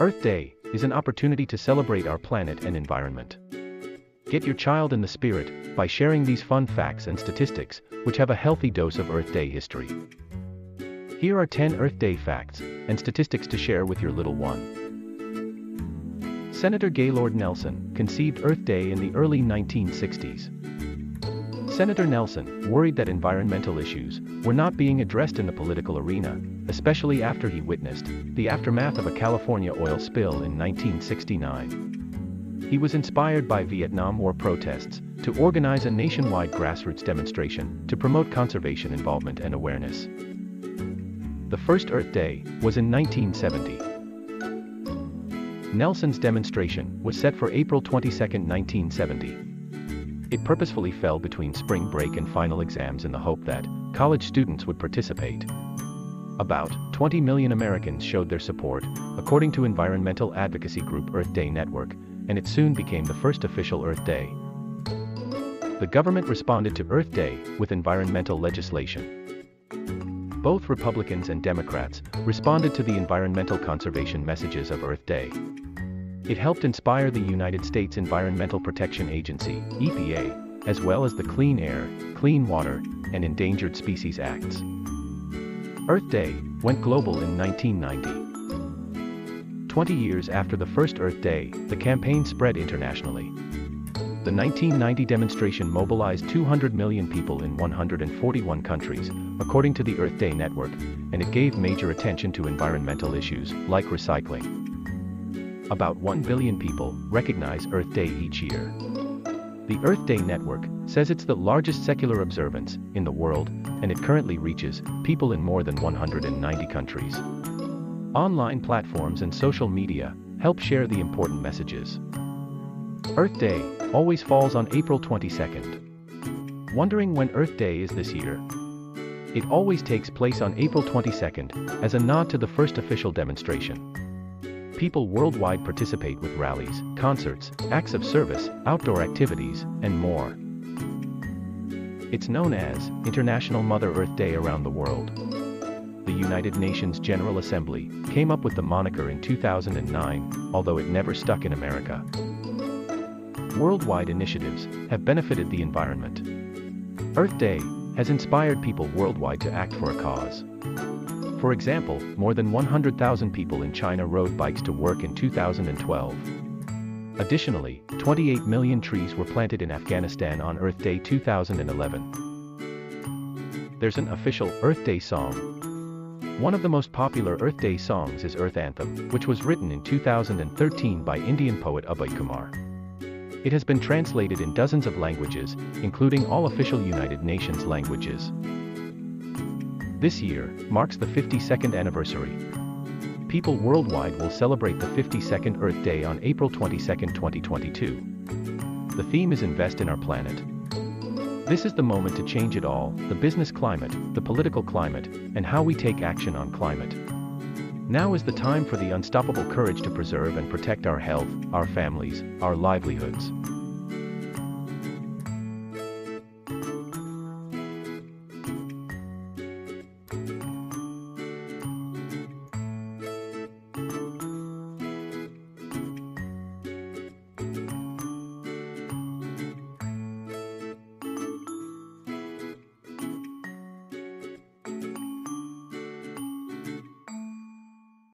Earth Day is an opportunity to celebrate our planet and environment. Get your child in the spirit by sharing these fun facts and statistics, which have a healthy dose of Earth Day history. Here are 10 Earth Day facts and statistics to share with your little one. Senator Gaylord Nelson conceived Earth Day in the early 1960s. Senator Nelson worried that environmental issues were not being addressed in the political arena, especially after he witnessed the aftermath of a California oil spill in 1969. He was inspired by Vietnam War protests to organize a nationwide grassroots demonstration to promote conservation involvement and awareness. The first Earth Day was in 1970. Nelson's demonstration was set for April 22, 1970. It purposefully fell between spring break and final exams in the hope that college students would participate. About 20 million Americans showed their support, according to environmental advocacy group Earth Day Network, and it soon became the first official Earth Day. The government responded to Earth Day with environmental legislation. Both Republicans and Democrats responded to the environmental conservation messages of Earth Day. It helped inspire the United States Environmental Protection Agency, EPA, as well as the Clean Air, Clean Water, and Endangered Species Acts. Earth Day went global in 1990. 20 years after the first Earth Day, the campaign spread internationally. The 1990 demonstration mobilized 200 million people in 141 countries, according to the Earth Day Network, and it gave major attention to environmental issues, like recycling. About 1 billion people recognize Earth Day each year. The Earth Day Network says it's the largest secular observance in the world, and it currently reaches people in more than 190 countries. Online platforms and social media help share the important messages. Earth Day always falls on April 22nd. Wondering when Earth Day is this year? It always takes place on April 22nd as a nod to the first official demonstration people worldwide participate with rallies, concerts, acts of service, outdoor activities, and more. It's known as International Mother Earth Day around the world. The United Nations General Assembly came up with the moniker in 2009, although it never stuck in America. Worldwide initiatives have benefited the environment. Earth Day has inspired people worldwide to act for a cause. For example, more than 100,000 people in China rode bikes to work in 2012. Additionally, 28 million trees were planted in Afghanistan on Earth Day 2011. There's an official Earth Day song. One of the most popular Earth Day songs is Earth Anthem, which was written in 2013 by Indian poet Abhay Kumar. It has been translated in dozens of languages, including all official United Nations languages. This year marks the 52nd anniversary. People worldwide will celebrate the 52nd Earth Day on April 22, 2022. The theme is Invest in Our Planet. This is the moment to change it all the business climate, the political climate, and how we take action on climate. Now is the time for the unstoppable courage to preserve and protect our health, our families, our livelihoods.